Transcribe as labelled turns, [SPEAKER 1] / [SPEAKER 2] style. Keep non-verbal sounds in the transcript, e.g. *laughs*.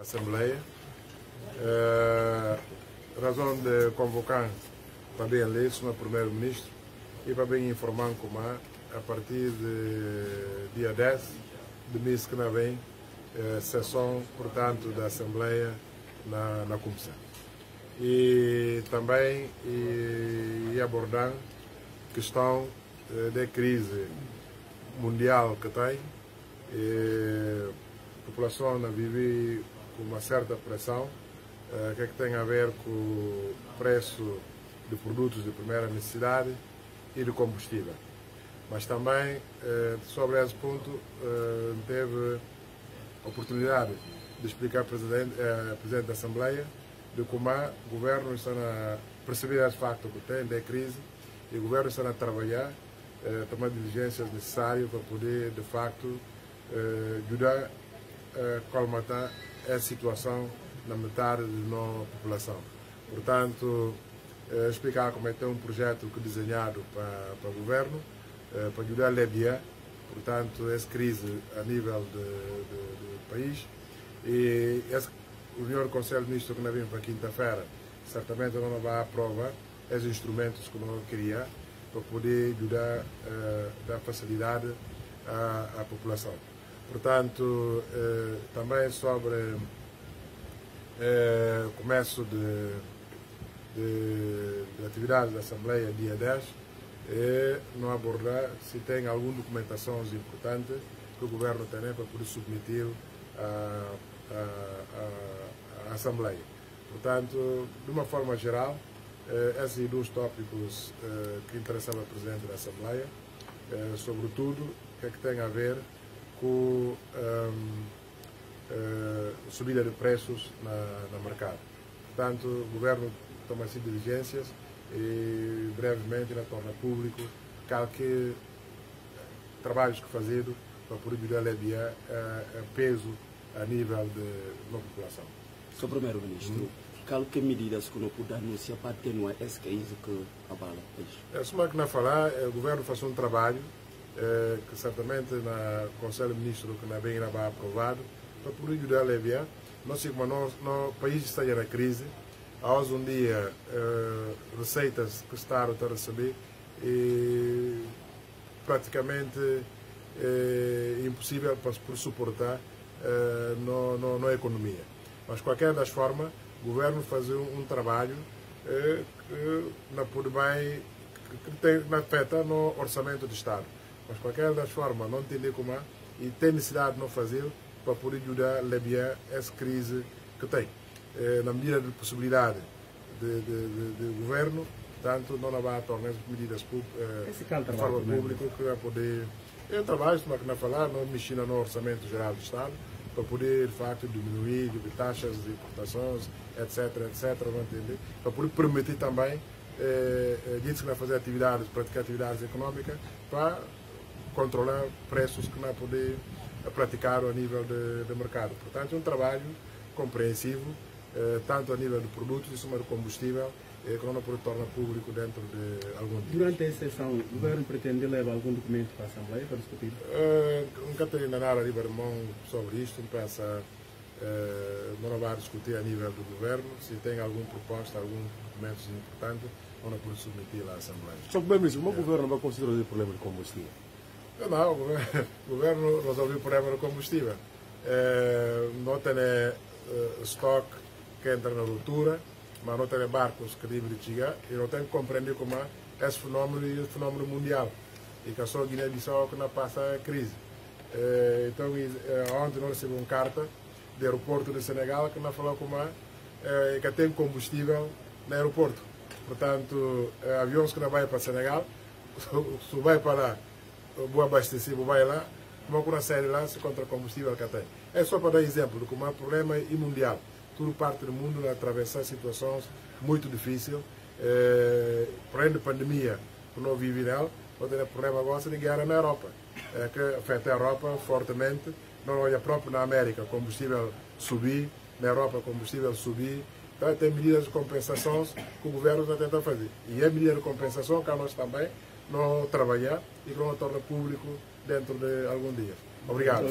[SPEAKER 1] Assembleia. Uh, razão de convocar para bem eleito o primeiro-ministro e para bem informar como a partir de dia 10 de mês que vem, uh, sessão, portanto, da Assembleia na, na Comissão. E também e, e abordar questão uh, da crise mundial que tem. E, a população vive com uma certa pressão, uh, que é que tem a ver com o preço de produtos de primeira necessidade e de combustível. Mas também, uh, sobre esse ponto, uh, teve a oportunidade de explicar ao Presidente, Presidente da Assembleia de como o governo está a perceber esse facto que tem da crise e o governo está a trabalhar, tomar diligências necessárias para poder, de facto, ajudar a colmatar a situação na metade da nossa população. Portanto, eh, explicar como é que tem um projeto que é desenhado para, para o governo, eh, para ajudar a aliviar, portanto, essa crise a nível do país. E esse, o senhor Conselho Ministro que nós vimos para quinta-feira, certamente não vai aprovar esses instrumentos que nós queria para poder ajudar, uh, dar facilidade à, à população. Portanto, eh, também sobre eh, o começo de, de, de atividades da Assembleia dia 10, e não abordar se tem alguma documentação importante que o Governo tem para poder submeter à, Assembleia. Portanto, de uma forma geral, eh, esses dois tópicos eh, que interessavam ao Presidente da Assembleia, eh, sobretudo, o que é que tem a ver com um, uh, eh, subida de preços na, no mercado. Portanto, o governo toma assim diligências e brevemente ainda torna público qualquer trabalhos que fazido para poder aliviar uh, peso a nível da população.
[SPEAKER 2] Sr. Primeiro-Ministro, hum. qualquer medidas que não puder anunciar para atenuar esse crise que abala o país?
[SPEAKER 1] É, só que não falar, o governo faz um trabalho eh, que certamente na Conselho Ministro que não bem vai aprovado, para poder ajudar a aliviar. Nós, como no país está na crise, há um dia eh, receitas que o Estado está a receber e praticamente é impossível para suportar eh, no, no, na economia. Mas, qualquer das formas, o governo faz um, um trabalho eh, que pode bem que tem, afeta no orçamento do Estado. Mas qualquer das formas, não entender como é e tem necessidade de não fazer para poder ajudar a aliviar essa crise que tem. É, na medida de possibilidade de, de, de, de governo, portanto, não vai tornar as medidas é, de forma pública que vai poder. É um trabalho, como é que não falar, não mexer no orçamento geral do Estado, para poder, de facto, diminuir de taxas de importações, etc, etc, para poder permitir também, eh, disse que vai fazer atividades, praticar atividades econômicas, para controlar preços que não poder praticar a nível de, de mercado. Portanto, é um trabalho compreensivo, eh, tanto a nível de produtos e soma de combustível, eh, que não pode tornar público dentro de algum dia.
[SPEAKER 2] Durante a sessão, o governo pretende levar algum documento para a Assembleia para discutir?
[SPEAKER 1] Eh, nunca tenho nada de mão sobre isto, pensa eh, não vai discutir a nível do governo, se tem alguma proposta, algum documento importante, não pode submeter à Assembleia.
[SPEAKER 3] Só que bem mesmo, o governo vai considerar o problema de combustível?
[SPEAKER 1] Não, o governo resolveu o problema do combustível. É, não tem é, estoque que entra na ruptura, mas não tem barcos que devem chegar e não tem que compreender como é esse fenômeno e o fenômeno mundial. E que só Guiné-Bissau que não passa a crise. É, então, é, ontem nós recebemos uma carta do aeroporto de Senegal que não falou como é, é que tem combustível no aeroporto. Portanto, é, aviões que não vão para Senegal, *laughs* se vai para vou abastecer, vou vai lá, com uma série lá, se contra combustível que tem. É só para dar exemplo de como um problema mundial. Tudo parte do mundo a atravessar situações muito difíceis. É, porém, de pandemia, que não vive nela, ter problema agora de guerra na Europa, é, que afeta a Europa fortemente. Não olha próprio na América, combustível subir, na Europa combustível subir. Então, tem medidas de compensação que o governo está tentando fazer. E é medida de compensação que nós também não trabalhar e não torna público dentro de algum dia. Obrigado.